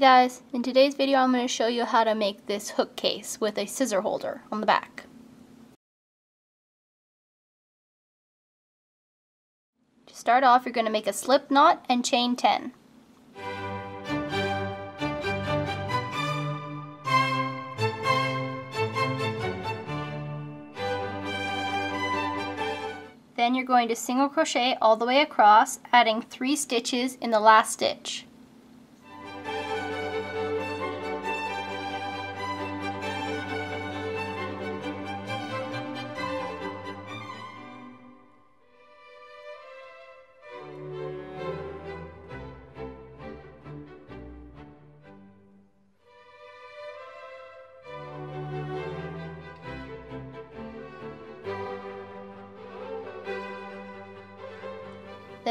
guys, in today's video I'm going to show you how to make this hook case with a scissor holder on the back. To start off you're going to make a slip knot and chain 10. Then you're going to single crochet all the way across, adding 3 stitches in the last stitch.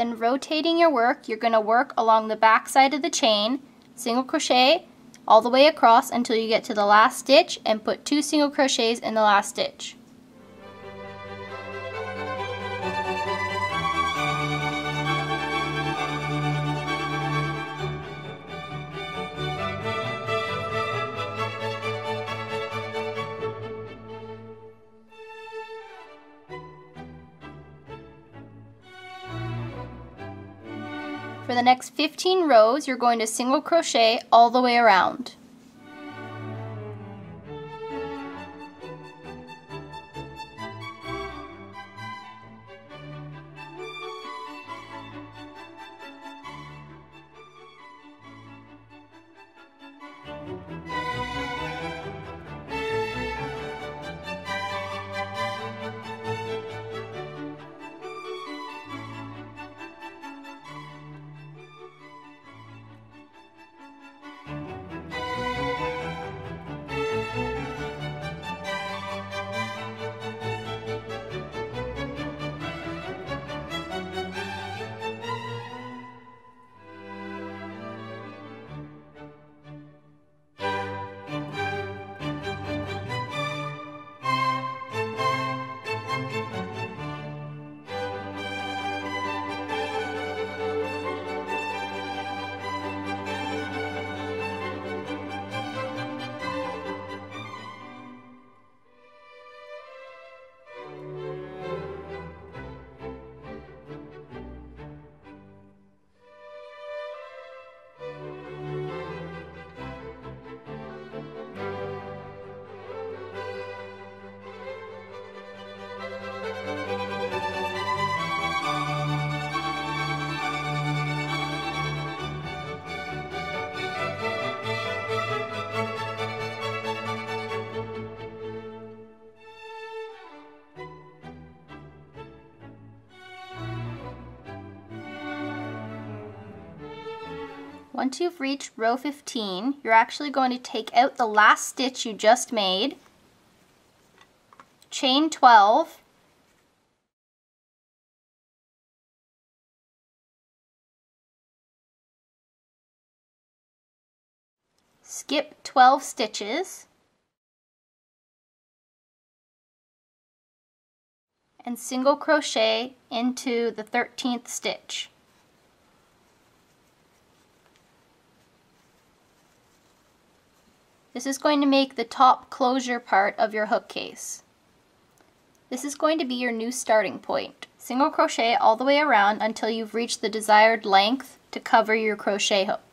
Then rotating your work, you're going to work along the back side of the chain, single crochet all the way across until you get to the last stitch and put two single crochets in the last stitch. For the next 15 rows, you're going to single crochet all the way around. Once you've reached row 15, you're actually going to take out the last stitch you just made, chain 12, skip 12 stitches, and single crochet into the 13th stitch. This is going to make the top closure part of your hook case. This is going to be your new starting point. Single crochet all the way around until you've reached the desired length to cover your crochet hook.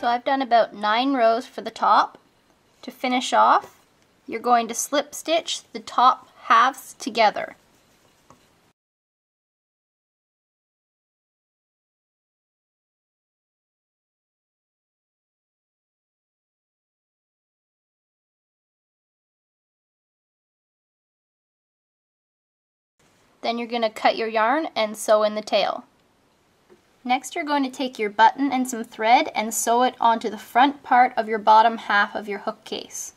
So I've done about nine rows for the top. To finish off, you're going to slip stitch the top halves together. Then you're going to cut your yarn and sew in the tail. Next you're going to take your button and some thread and sew it onto the front part of your bottom half of your hook case.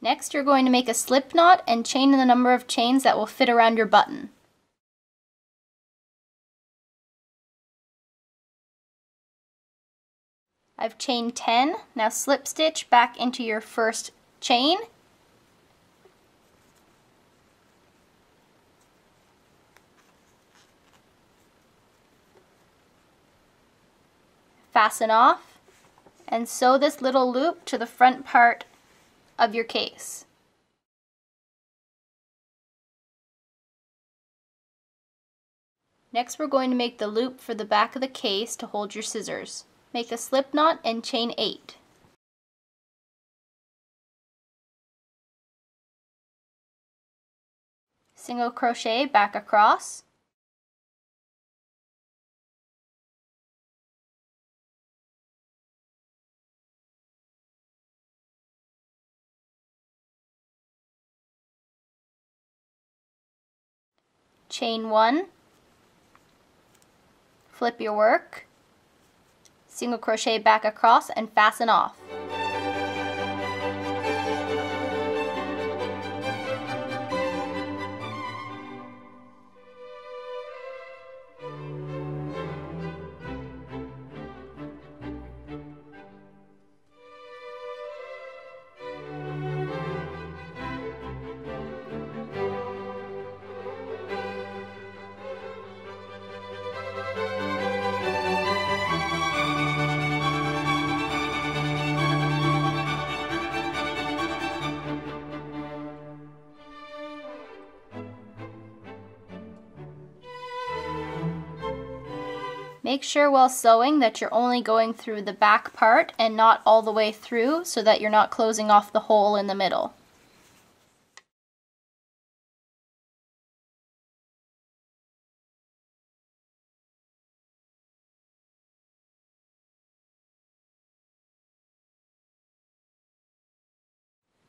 Next you're going to make a slip knot and chain the number of chains that will fit around your button. I've chained 10. Now slip stitch back into your first chain. Fasten off and sew this little loop to the front part of your case. Next we're going to make the loop for the back of the case to hold your scissors. Make a slip knot and chain 8. Single crochet back across. Chain 1, flip your work, single crochet back across and fasten off. Make sure while sewing that you're only going through the back part and not all the way through so that you're not closing off the hole in the middle.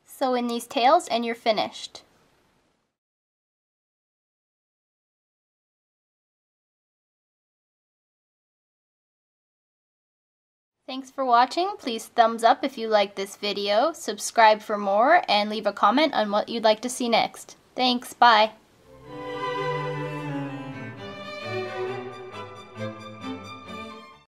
Sew in these tails and you're finished. Thanks for watching. Please thumbs up if you like this video, subscribe for more, and leave a comment on what you'd like to see next. Thanks, bye.